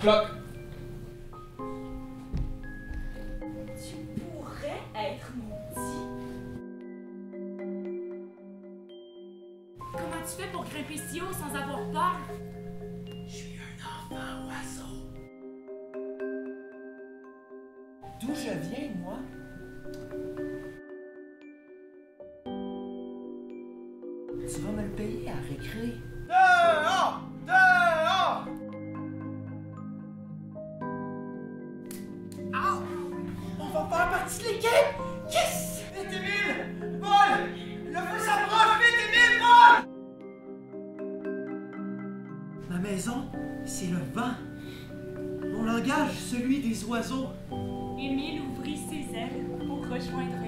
Cloc. Tu pourrais être maudit. Comment tu fais pour grimper si haut sans avoir peur? Je suis un enfant oiseau. D'où je viens, moi? Tu vas me le payer à récré. Dehors! Dehors! On va faire partie de l'équipe! Yes! Vite, Émile! Vol! Le feu s'approche! Vite, Émile! Vol! Ma maison, c'est le vent. Mon langage, celui des oiseaux. Émile ouvrit ses ailes pour rejoindre